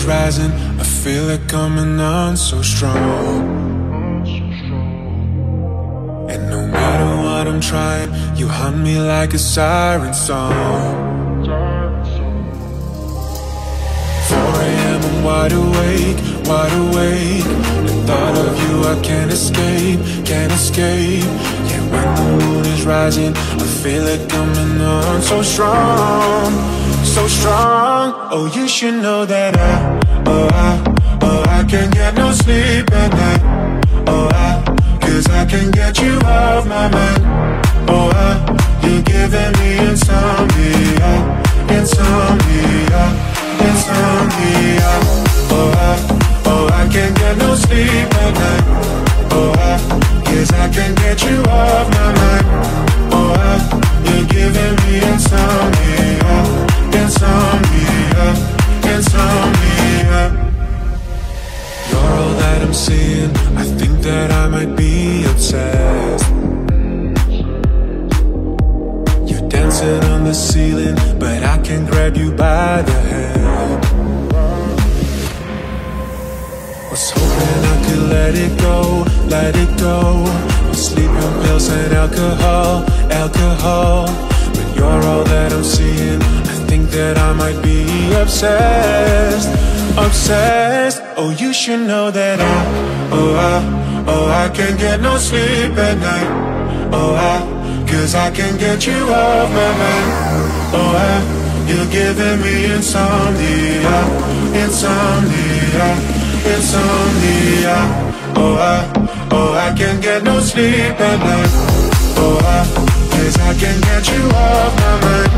is rising, I feel it coming on so strong. And no matter what I'm trying, you hunt me like a siren song. 4 a.m. I'm wide awake, wide awake. The thought of you I can't escape, can't escape. Yeah, when the moon is rising, I feel it coming on so strong, so strong. Oh, you should know that I, oh I, oh I can't get no sleep at night. I'm seeing. I think that I might be obsessed. You're dancing on the ceiling, but I can grab you by the hand. Was hoping I could let it go, let it go. Sleeping pills and alcohol, alcohol. But you're all that I'm seeing. I think that I might be obsessed, obsessed. Oh, you should know that I, oh I, oh I can't get no sleep at night. Oh I, cause I can't get you off my mind. Oh I, you're giving me insomnia, insomnia, insomnia. Oh I, oh I can't get no sleep at night. Oh I, cause I can't get you off my mind.